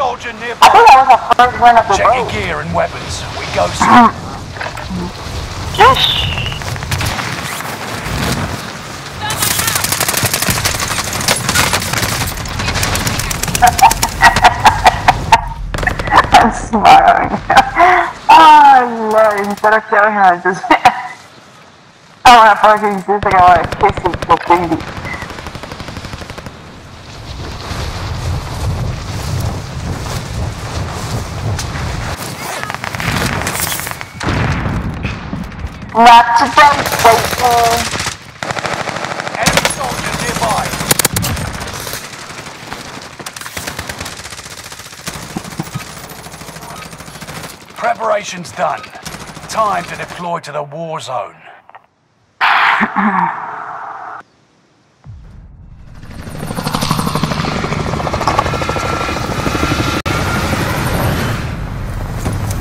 soldier I think that was the first one of the Check your boat. gear and weapons. We go soon. Just. I'm smiling. oh, Lord, instead of killing her, I just. I want to fucking just like I want to kiss his little baby. Not today, Satan. Enemy soldier nearby. Preparation's done. Time to deploy to the war zone.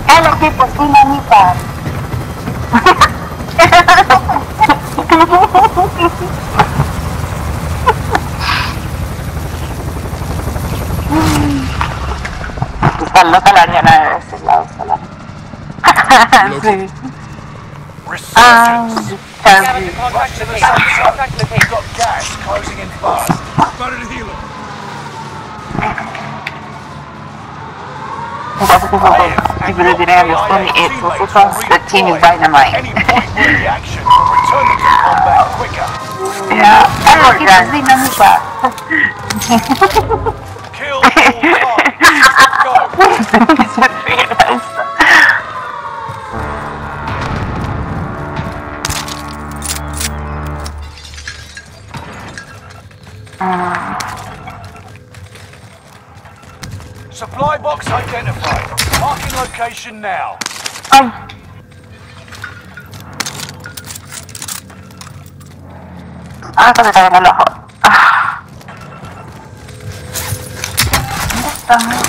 Hello, people, see my Saludos a la señora de este safe zone. We've got gas closing in fast. Spotted a helo. Entonces, eso fue. Y pero diré, responde, it was the team is dynamite. Worthy action will to. Yeah, hello. Kill all targets. Go. Supply box identified. Marking location now. Ah, kasi tayo naloko. Ah.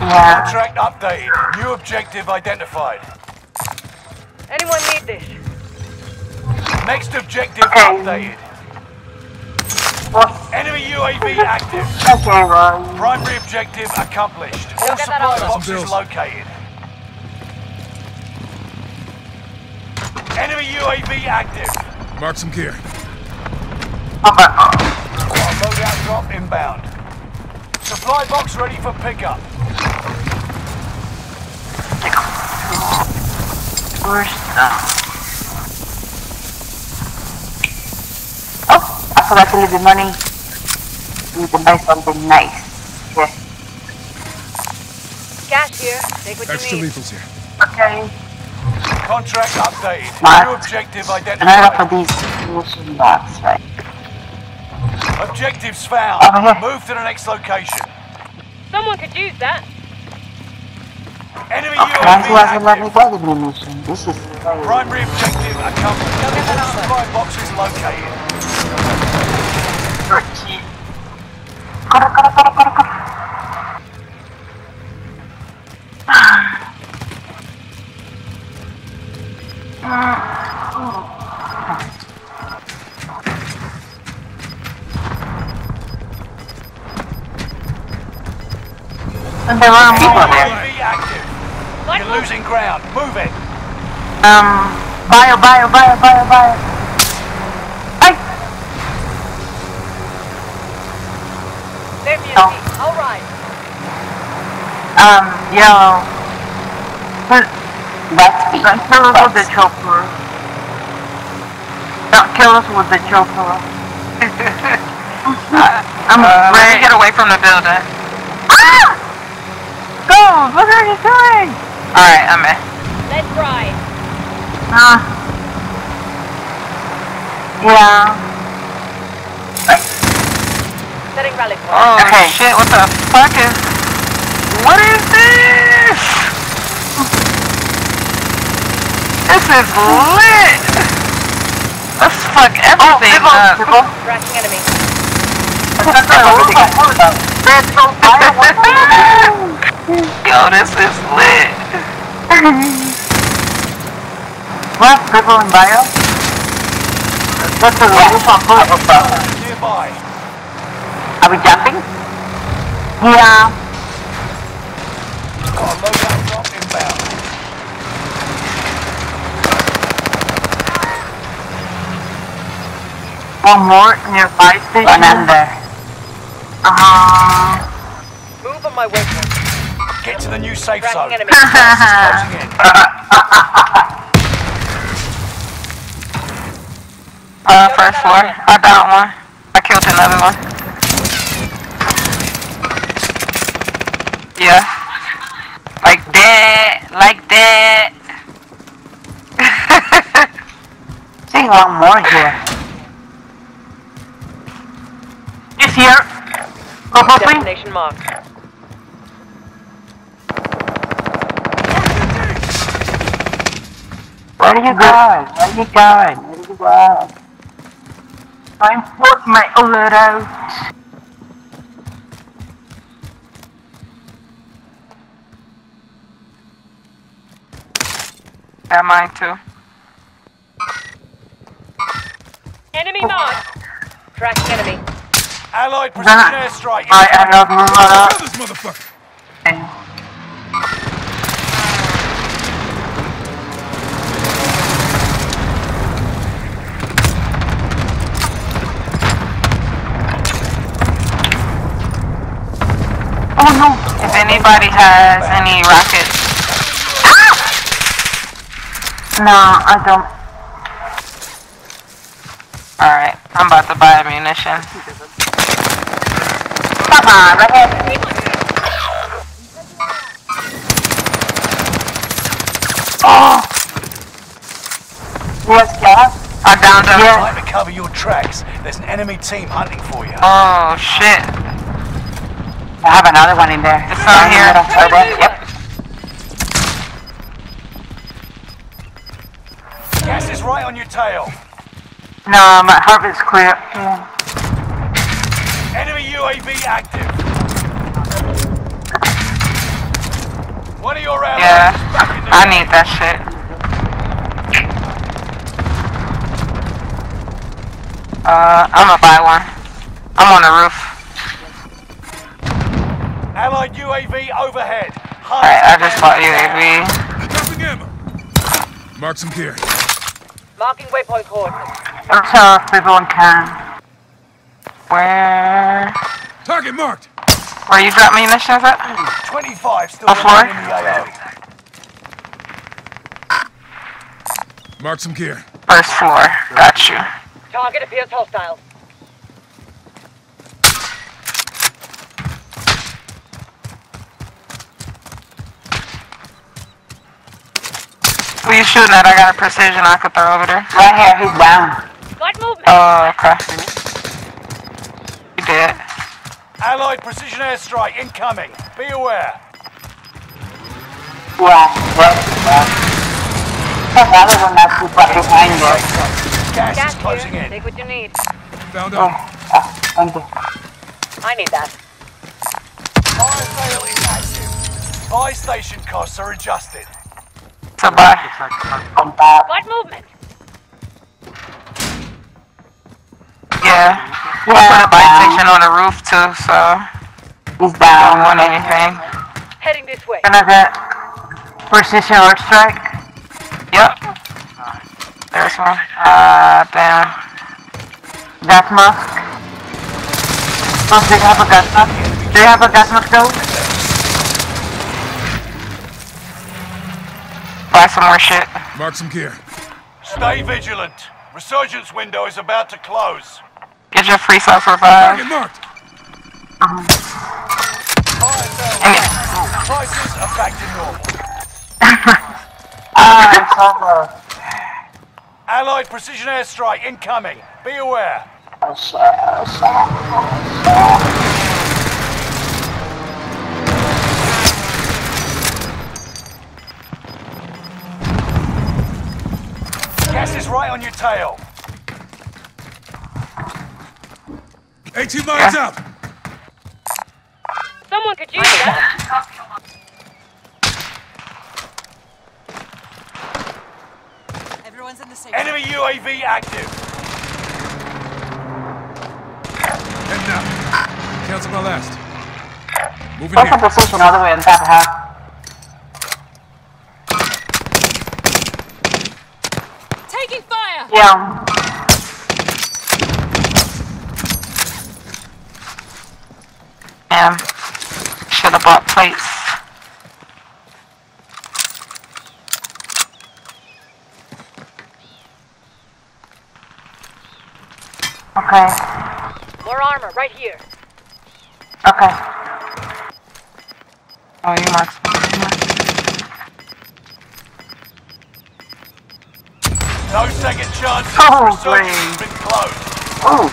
Yeah. Contract updated. New objective identified. Anyone need this? Next objective Okay. updated. What? Enemy UAV active. Okay, well. Primary objective accomplished. All get supply over. boxes Bills. located. Enemy UAV active. Mark some gear. Okay. Loadout drop inbound. Supply box ready for pickup. Where's the... I forgot to leave the money. We can buy something nice. Yeah. Cash here. Take what Extra you need. lethals here. Okay. Contract updated. What? New objective And I got for these mission box, right? Objectives found. Over here. Move to the next location. Someone could use that. Enemy Okay, that's why UAV let me go the mission. This is. Primary objective accomplished. Go get that All over. supply boxes located. Dirty. Corre, corre, corre, corre, corre. And there were people there. UAV active. Like You're losing ground. Move it. Um, bio, bio, bio, bio, bio. Let me see. All right. Um, yo. That's me. Don't kill us with the chopper. Don't kill us with the chopper. I'm Uh, me get away from the building. Ah! Go! What are you doing? Alright, I'm in. Let's ride. Ah. Yeah. Setting rally point. Oh Okay. shit, what the fuck is... What is this? This is lit! Let's fuck oh, everything people, up. people. Crashing enemy. That's not everything. There's no fire. What the Yo, this is lit. What? People in bio? That's the roof on foot. Nearby. Are we jumping? Yeah. Got a loadout drop inbound. One more near fire station. One under. Uh-huh. Move on my way. Get to the new safe Tracking zone. enemy. Gas is closing in. Uh, first floor. I downed one. I killed another one. Yeah. Like that. Like that. See one more here. It's here. Go for me. Destination marked. Where are you going? Where are you going? Where are you going? I'm put my alert out. Got mine too. Enemy marked. Tracking enemy. Allied precision airstrike. I another one up. Kill this motherfucker! Oh no! If anybody has any rockets. No, I don't. Alright, I'm about to buy ammunition. Come on, right here. Oh! Yes, gas? I downed him. Yeah. Time to cover your tracks. There's an enemy team hunting for you. Oh shit. I have another one in there. It's on here. Yep. Gas is right on your tail. No, my heart is clear. Enemy UAV active. One of your allies Yeah, is back in the I need that shit. Uh, I'm gonna buy one. I'm on the roof. Allied UAV overhead. Hunt Alright, I just damage bought down. UAV. Dropping ammo! Mark some gear. Marking waypoint coordinates. I'm sorry everyone can. Where? Target marked! Where you drop munitions at? 25 still Off floor? remaining in the AO. Mark some gear. First floor. Got you. Target appears hostile. Who you shooting at? I got a precision I could throw over there. Right here, he's down. Got movement. Oh, okay. You did. Allied precision airstrike incoming. Be aware. Yeah, well, well. Another one that's too far behind us. Gas, Gas is closing here. in. Take what you need. Found Oh, out. ah, thank you. I need that. Fire sale is active. Buy station costs are adjusted. So bye. Come back. Got movement. Yeah. I put a buy station on the roof too, so He's don't down. want anything. Heading this way. Can I get precision airstrike? Yep. There's one. Ah, damn. Gas mask. Oh, do you have a gas mask? Do you have a gas mask though? Buy some more shit. Mark some gear. Stay vigilant. Resurgence window is about to close. Get your free self revive. Target marked! Fire sale. Prices are back to normal. Ah, it's over. Allied precision airstrike incoming. Be aware. Shit, is right on your tail. 18 miles Yeah. out! Someone could use that. Everyone's in the safe. Enemy UAV active. And now. Cancel my last. Moving What's the here. position all the way on top of half? Taking fire! Yeah. Damn. Should have bought plates. Okay. More armor right here. Okay. Oh, you marked. No second chances. Oh, Resurgence please. has been closed. Ooh.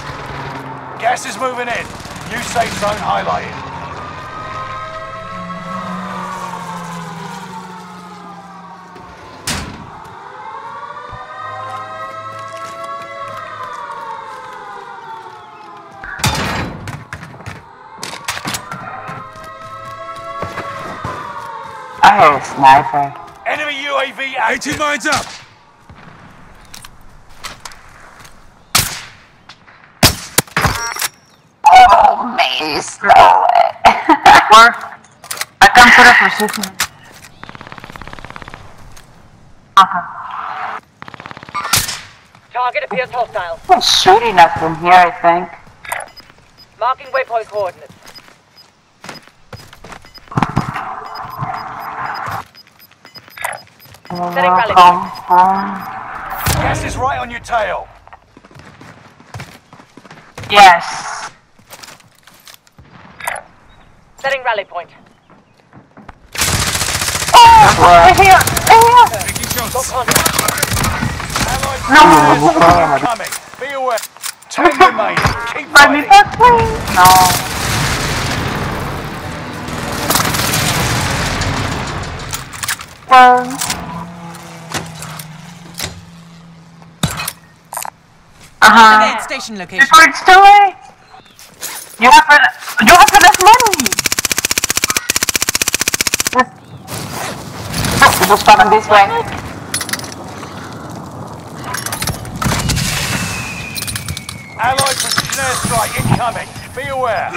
Gas is moving in. New safe zone highlighted. I hear a sniper. Enemy UAV active. AT mines up. Man, slow it. Where? I come to the position. Target appears hostile. They're shooting us from here, I think. Marking waypoint coordinates. Setting rally Home, home. Gas is right on your tail. Yes. Setting rally point. Oh, right here, right here. Taking Got shots. contact. Allied. Be aware. Ten remaining. Keep Let fighting. No. Well, uh-huh. Station location. Before it's too late. You have enough, you have enough just coming this way. Allied precision airstrike incoming. Be aware.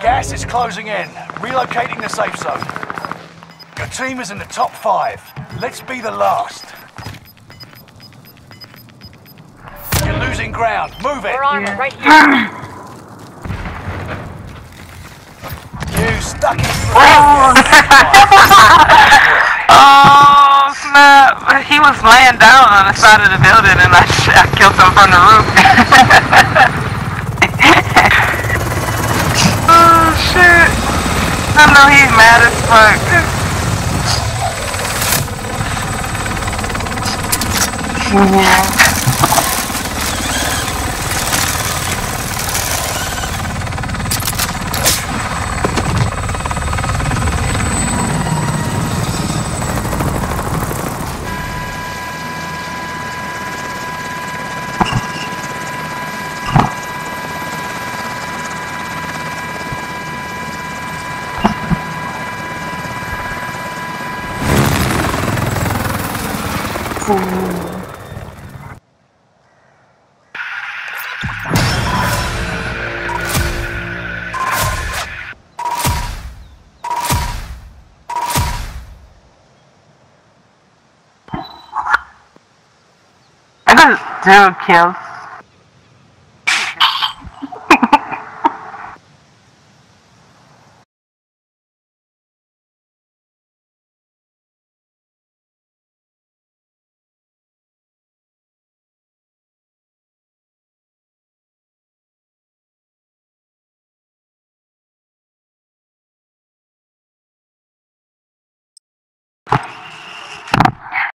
Gas is closing in. Relocating the safe zone. Your team is in the top five. Let's be the last. Ground. Move it. More armor right here. You stuck it through. Oh snap! He was laying down on the side of the building, and I, I killed him from the roof. oh shit! I know he's mad as fuck. I got zero kills.